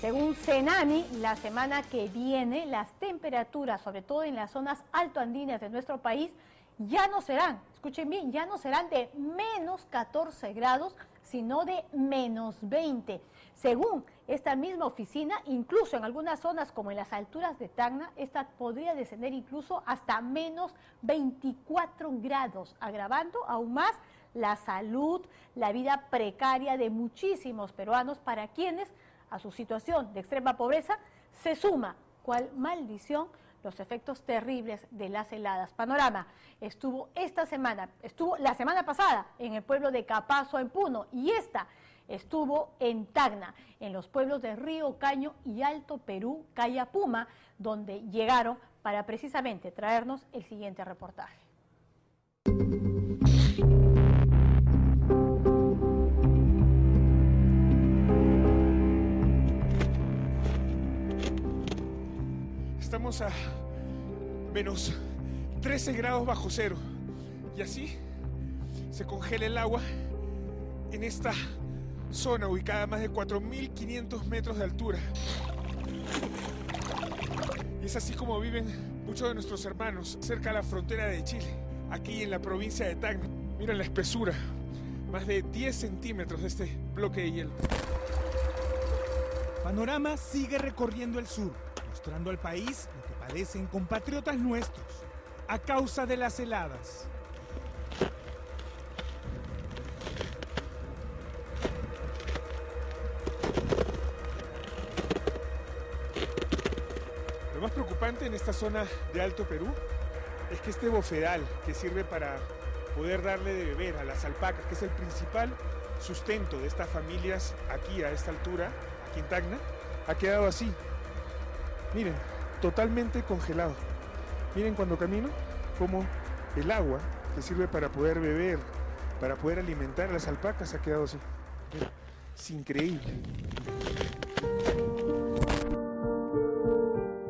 Según Cenami, la semana que viene las temperaturas, sobre todo en las zonas altoandinas de nuestro país, ya no serán, escuchen bien, ya no serán de menos 14 grados, sino de menos 20. Según esta misma oficina, incluso en algunas zonas como en las alturas de Tacna, esta podría descender incluso hasta menos 24 grados, agravando aún más la salud, la vida precaria de muchísimos peruanos para quienes a su situación de extrema pobreza se suma, cual maldición, los efectos terribles de las heladas. Panorama estuvo esta semana, estuvo la semana pasada en el pueblo de Capazo, en Puno, y esta estuvo en Tacna, en los pueblos de Río Caño y Alto Perú, Cayapuma, donde llegaron para precisamente traernos el siguiente reportaje. A menos 13 grados bajo cero. Y así se congela el agua en esta zona ubicada a más de 4.500 metros de altura. Y es así como viven muchos de nuestros hermanos cerca de la frontera de Chile, aquí en la provincia de Tacna. Mira la espesura, más de 10 centímetros de este bloque de hielo. Panorama sigue recorriendo el sur mostrando al país padecen compatriotas nuestros a causa de las heladas. Lo más preocupante en esta zona de Alto Perú es que este bofedal que sirve para poder darle de beber a las alpacas, que es el principal sustento de estas familias aquí a esta altura, aquí en Tacna, ha quedado así, Miren, totalmente congelado. Miren cuando camino, como el agua que sirve para poder beber, para poder alimentar a las alpacas, ha quedado así. es increíble.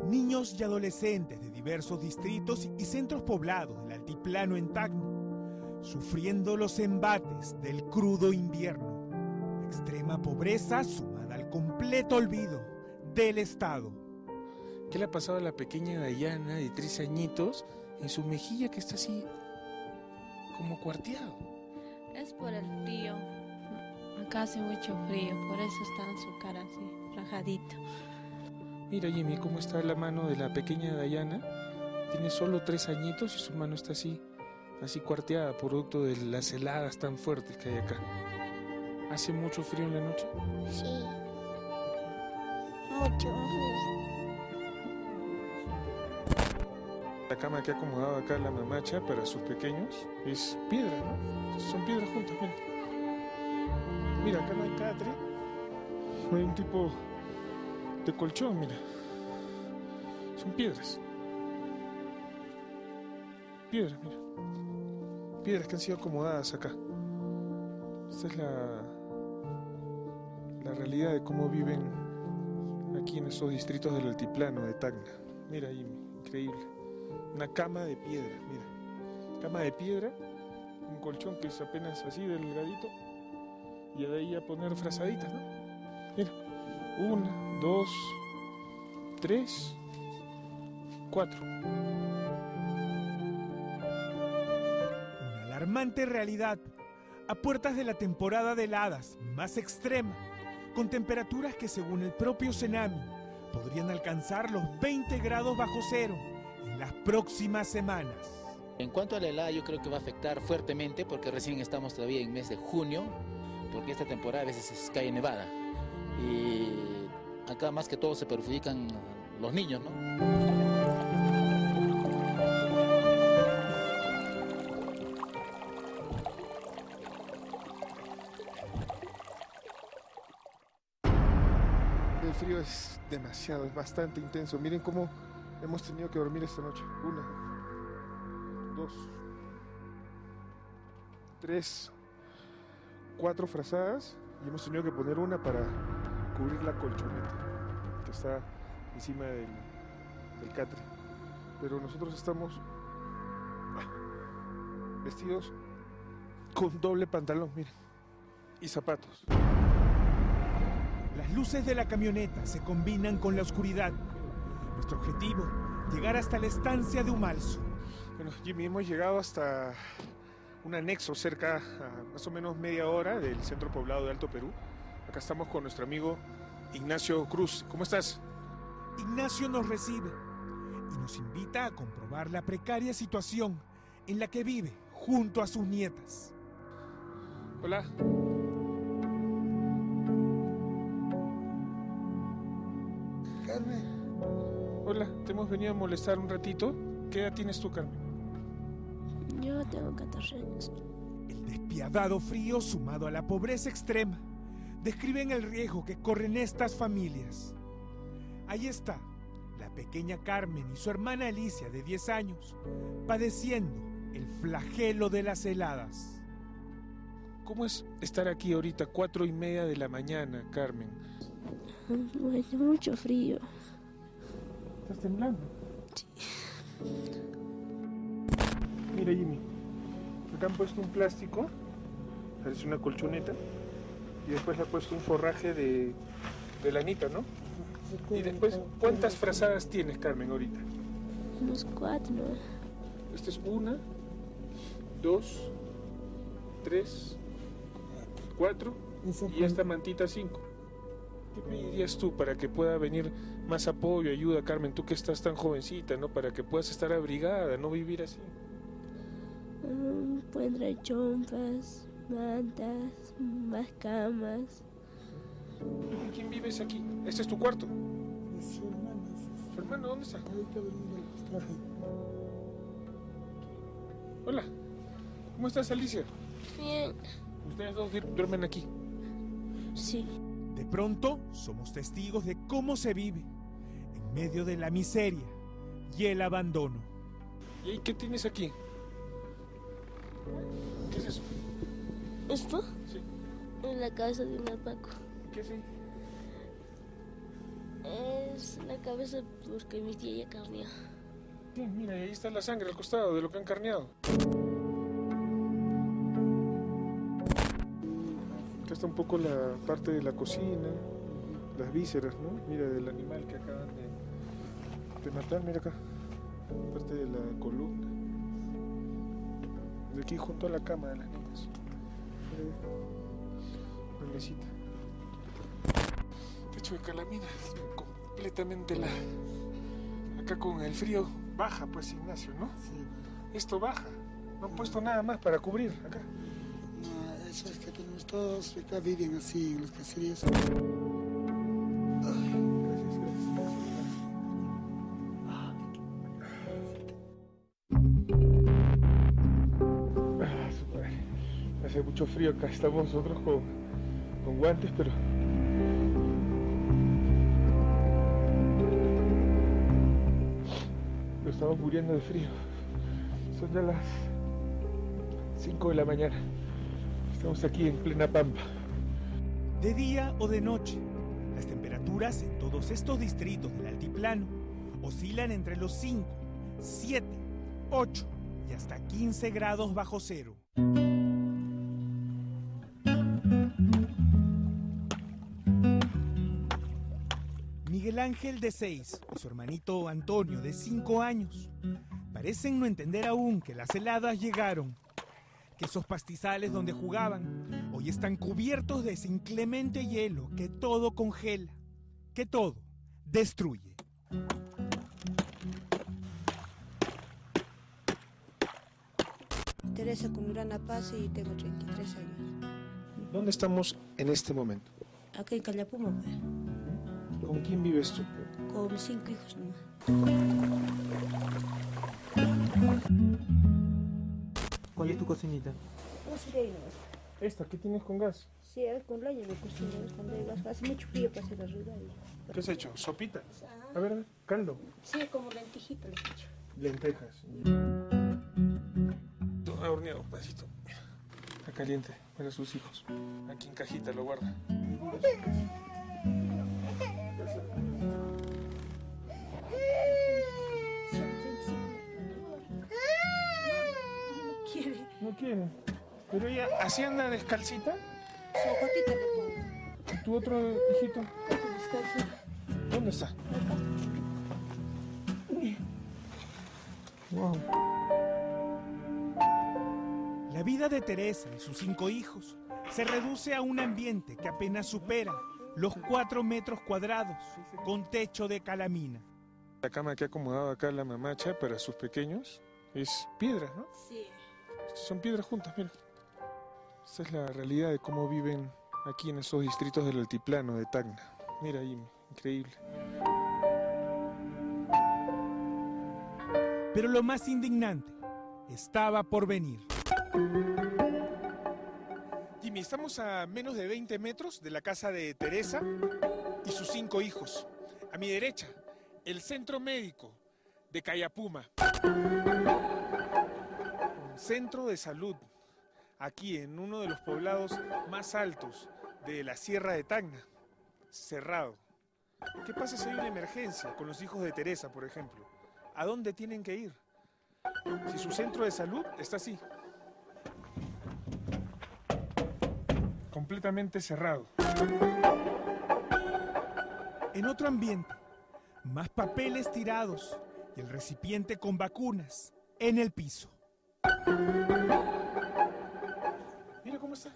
Niños y adolescentes de diversos distritos y centros poblados del altiplano en sufriendo los embates del crudo invierno. extrema pobreza sumada al completo olvido del Estado. ¿Qué le ha pasado a la pequeña Dayana de tres añitos en su mejilla que está así como cuarteado? Es por el frío. Acá hace mucho frío, por eso está en su cara así, rajadito. Mira Jimmy cómo está la mano de la pequeña Dayana. Tiene solo tres añitos y su mano está así, así cuarteada, producto de las heladas tan fuertes que hay acá. ¿Hace mucho frío en la noche? Sí. Mucho. La cama que ha acomodado acá la mamacha para sus pequeños es piedra, ¿no? Son piedras juntas, mira. Mira, acá no hay catre, no hay un tipo de colchón, mira. Son piedras. Piedras, mira. Piedras que han sido acomodadas acá. Esta es la, la realidad de cómo viven aquí en esos distritos del altiplano de Tacna. Mira ahí, increíble. Una cama de piedra, mira. Cama de piedra, un colchón que es apenas así delgadito. Y de ahí a poner frazaditas, ¿no? Mira. Una, dos, tres, cuatro. Una alarmante realidad a puertas de la temporada de heladas más extrema, con temperaturas que según el propio Cenami podrían alcanzar los 20 grados bajo cero las próximas semanas. En cuanto a la helada, yo creo que va a afectar fuertemente porque recién estamos todavía en mes de junio, porque esta temporada a veces cae nevada. Y acá más que todo se perjudican los niños, ¿no? El frío es demasiado, es bastante intenso. Miren cómo hemos tenido que dormir esta noche. Una, dos, tres, cuatro frazadas y hemos tenido que poner una para cubrir la colchoneta que está encima del, del catre. Pero nosotros estamos vestidos con doble pantalón, miren, y zapatos. Las luces de la camioneta se combinan con la oscuridad. Nuestro objetivo, llegar hasta la estancia de Humalso. Bueno, Jimmy, hemos llegado hasta un anexo cerca a más o menos media hora del centro poblado de Alto Perú. Acá estamos con nuestro amigo Ignacio Cruz. ¿Cómo estás? Ignacio nos recibe y nos invita a comprobar la precaria situación en la que vive junto a sus nietas. Hola. Hola, te hemos venido a molestar un ratito. ¿Qué edad tienes tú, Carmen? Yo tengo 14 años. El despiadado frío sumado a la pobreza extrema describen el riesgo que corren estas familias. Ahí está, la pequeña Carmen y su hermana Alicia de 10 años, padeciendo el flagelo de las heladas. ¿Cómo es estar aquí ahorita, cuatro y media de la mañana, Carmen? Hace mucho frío. ¿Estás temblando? Mira, Jimmy. Acá han puesto un plástico, parece una colchoneta, y después le han puesto un forraje de, de lanita, ¿no? Y después, ¿cuántas frazadas tienes, Carmen, ahorita? Unos cuatro. Esta es una, dos, tres, cuatro y esta mantita cinco. ¿Qué pedirías tú para que pueda venir más apoyo, ayuda, Carmen? Tú que estás tan jovencita, ¿no? Para que puedas estar abrigada, no vivir así. Pueden traer chompas, mantas, más camas. ¿Con quién vives aquí? ¿Este es tu cuarto? Su sí, ¿Tu hermano dónde está? ahorita. Hola. ¿Cómo estás, Alicia? Bien. Ustedes dos du- duermen aquí. Sí. De pronto, somos testigos de cómo se vive en medio de la miseria y el abandono. ¿Y qué tienes aquí? ¿Qué es eso? ¿Esto? Sí. Es la cabeza de un alpaco. ¿Qué es? Es la cabeza porque mi tía ya carneó. Sí, mira, y ahí está la sangre al costado de lo que han carneado. Acá está un poco la parte de la cocina, las vísceras, ¿no? Mira, del animal que acaban de, de matar, mira acá. Parte de la columna. De aquí junto a la cama de las niñas. Mira, Una mesita. Techo de calamina, completamente la. Acá con el frío baja, pues Ignacio, ¿no? Sí, Esto baja. No han puesto nada más para cubrir acá. No, eso es que tenemos todos, acá viven así en los caseríos. Hace mucho frío acá. Estamos nosotros con, con guantes, pero. Pero estamos muriendo de frío. Son ya las 5 de la mañana. Estamos aquí en plena pampa. De día o de noche, las temperaturas en todos estos distritos del altiplano oscilan entre los 5, 7, 8 y hasta 15 grados bajo cero. Miguel Ángel de 6 y su hermanito Antonio de 5 años parecen no entender aún que las heladas llegaron que esos pastizales donde jugaban hoy están cubiertos de ese inclemente hielo que todo congela, que todo destruye. Teresa Cumurana Paz y tengo 33 años. ¿Dónde estamos en este momento? Acá en Callapuma, pues, ¿Con quién vives tú? con cinco hijos nomás. ¿Cuál es tu cocinita? Esta, ¿qué tienes con gas? Sí, a ver, con leña me cocino cuando hay gas. Hace mucho frío para hacer arriba. ¿Qué has hecho? ¿Sopita? A ver, a ver, caldo. Sí, como lentijita le he hecho. Lentejas. Ha horneado un pedacito. Está caliente para sus hijos. Aquí en cajita lo guarda. Pero ella, ¿así anda descalcita? Su ojotita le pongo. ¿Y tu otro hijito? ¿Dónde está? Wow. La vida de Teresa y sus cinco hijos se reduce a un ambiente que apenas supera los cuatro metros cuadrados con techo de calamina. La cama que ha acomodado acá la mamacha para sus pequeños es piedra, ¿no? Sí. Son piedras juntas, mira. Esta es la realidad de cómo viven aquí en esos distritos del altiplano de Tacna. Mira ahí, increíble. Pero lo más indignante estaba por venir. Jimmy, estamos a menos de 20 metros de la casa de Teresa y sus cinco hijos. A mi derecha, el centro médico de Cayapuma. Centro de salud, aquí en uno de los poblados más altos de la Sierra de Tacna, cerrado. ¿Qué pasa si hay una emergencia con los hijos de Teresa, por ejemplo? ¿A dónde tienen que ir? Si su centro de salud está así, Completamente cerrado. En otro ambiente, más papeles tirados y el recipiente con vacunas en el piso. Mira cómo está.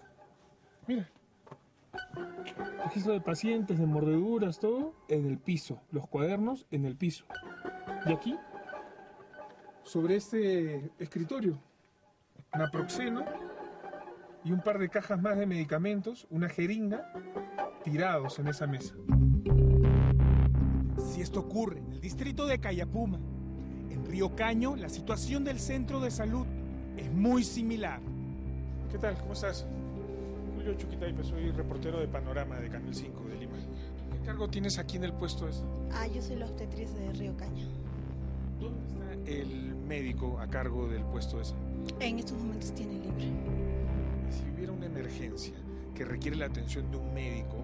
Mira. Registro de pacientes, de mordeduras, todo en el piso. Los cuadernos en el piso. Y aquí, sobre este escritorio, naproxeno y un par de cajas más de medicamentos, una jeringa, tirados en esa mesa. Si esto ocurre en el distrito de Cayapuma, en Río Caño, la situación del centro de salud es muy similar. ¿Qué tal? ¿Cómo estás? Julio Chuquitaipa, soy reportero de Panorama de Canal 5 de Lima. ¿Qué cargo tienes aquí en el puesto ese? Ah, yo soy la obstetriz de Río Caño. ¿Dónde está el médico a cargo del puesto ese? En estos momentos tiene libre. Si hubiera una emergencia que requiere la atención de un médico,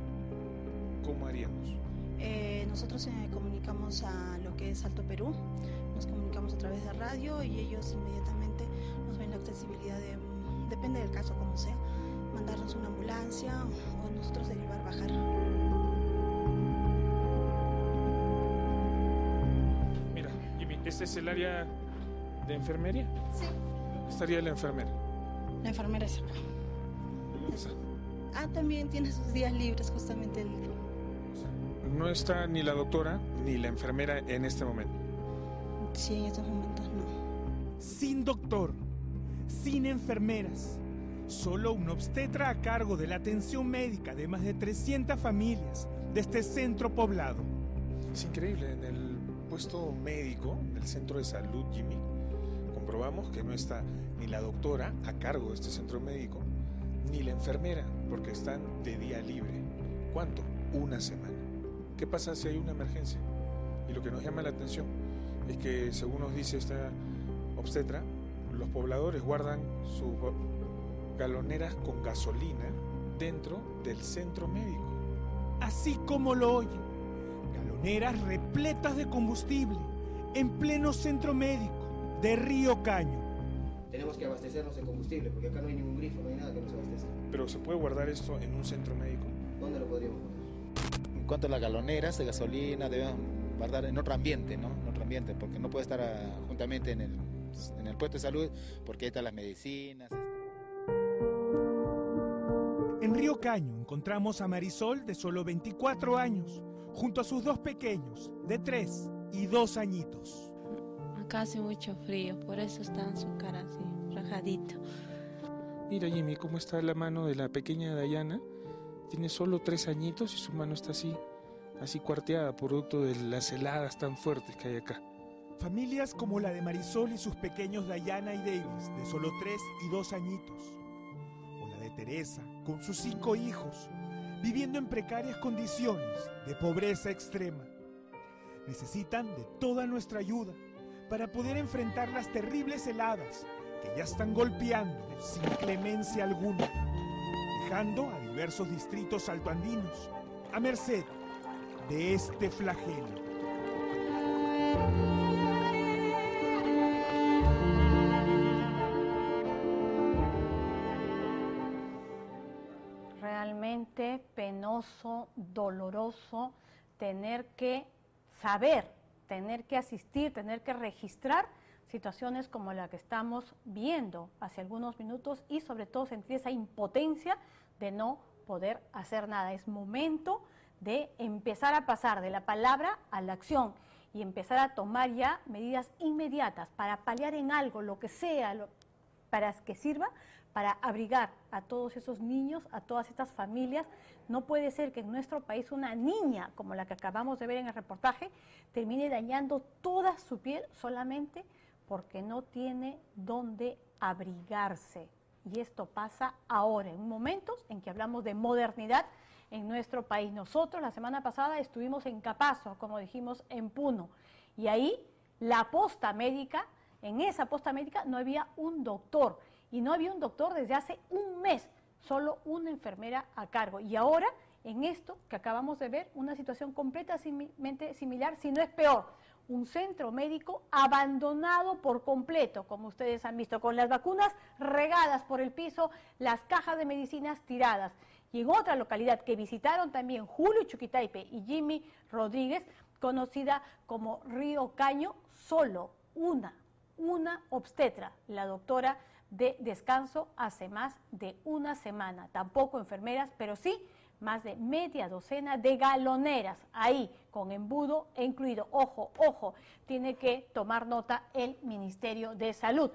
¿cómo haríamos? Eh, nosotros eh, comunicamos a lo que es Alto Perú, nos comunicamos a través de radio y ellos inmediatamente de, depende del caso como sea, mandarnos una ambulancia o, o nosotros derivar, bajar. Mira, Jimmy, este es el área de enfermería. Sí. Estaría la enfermera. La enfermera es acá. Ah, también tiene sus días libres justamente el... No está ni la doctora ni la enfermera en este momento. Sí, en estos momentos no. Sin doctor, sin enfermeras, solo un obstetra a cargo de la atención médica de más de 300 familias de este centro poblado. Es increíble, en el puesto médico del centro de salud, Jimmy, comprobamos que no está ni la doctora a cargo de este centro médico, ni la enfermera, porque están de día libre. ¿Cuánto? Una semana. ¿Qué pasa si hay una emergencia? Y lo que nos llama la atención es que, según nos dice esta obstetra, los pobladores guardan sus galoneras con gasolina dentro del centro médico. Así como lo oyen, galoneras repletas de combustible en pleno centro médico de Río Caño. Tenemos que abastecernos de combustible porque acá no hay ningún grifo, no hay nada que nos abastezca. Pero ¿se puede guardar esto en un centro médico? ¿Dónde lo podríamos guardar? En cuanto a las galoneras de gasolina, deben guardar en otro ambiente, ¿no? En otro ambiente, porque no puede estar juntamente en el, en el puesto de salud, porque ahí están las medicinas. En Río Caño encontramos a Marisol de solo 24 años, junto a sus dos pequeños, de 3 y 2 añitos. Acá hace mucho frío, por eso está en su cara así, rajadito. Mira, Jimmy, cómo está la mano de la pequeña Dayana. Tiene solo tres añitos y su mano está así, así cuarteada, producto de las heladas tan fuertes que hay acá. Familias como la de Marisol y sus pequeños Dayana y Davis, de solo 3 y 2 añitos. O la de Teresa, con sus cinco hijos, viviendo en precarias condiciones de pobreza extrema. Necesitan de toda nuestra ayuda para poder enfrentar las terribles heladas que ya están golpeando sin clemencia alguna, dejando a diversos distritos altoandinos a merced de este flagelo. Doloroso tener que saber, tener que asistir, tener que registrar situaciones como la que estamos viendo hace algunos minutos y sobre todo sentir esa impotencia de no poder hacer nada. Es momento de empezar a pasar de la palabra a la acción y empezar a tomar ya medidas inmediatas para paliar en algo, lo que sea, para que sirva para abrigar a todos esos niños, a todas estas familias. No puede ser que en nuestro país una niña, como la que acabamos de ver en el reportaje, termine dañando toda su piel solamente porque no tiene dónde abrigarse. Y esto pasa ahora, en momentos en que hablamos de modernidad en nuestro país. Nosotros la semana pasada estuvimos en Capazo, como dijimos, en Puno. Y ahí la posta médica, en esa posta médica no había un doctor. Y no había un doctor desde hace un mes, solo una enfermera a cargo. Y ahora, en esto que acabamos de ver, una situación completamente similar, si no es peor un centro médico abandonado por completo, como ustedes han visto, con las vacunas regadas por el piso, las cajas de medicinas tiradas. Y en otra localidad que visitaron también Julio Chuquitaipe y Jimmy Rodríguez, conocida como Río Caño, solo una, una obstetra, la doctora de descanso hace más de una semana. Tampoco enfermeras, pero sí más de media docena de galoneras ahí con embudo incluido. Ojo, ojo, tiene que tomar nota el Ministerio de Salud.